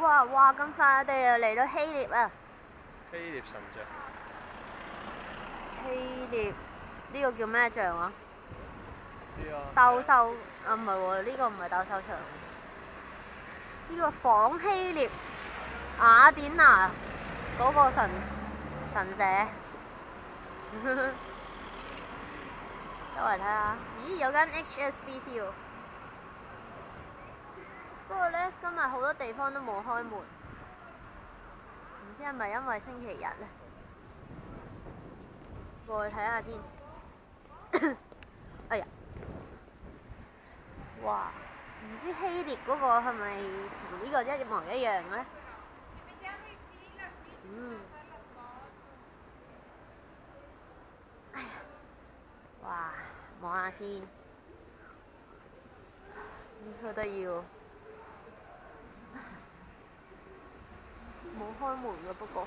哇哇咁快，我哋又嚟到希臘啊！希臘神像，希臘呢個叫咩像啊？呢個鬥獸啊，唔係喎，呢個唔係鬥獸場。呢個仿希臘雅典娜嗰個神神社。周圍睇下，咦有間 HSBC 喎。今日好多地方都冇開門，唔知係咪因為星期日呢？過去睇下先。哎呀！哇！唔知希臘嗰個係咪同呢個一模一樣呢？嗯。哎呀！哇！望下先，好得意喎！冇開門嘅不過。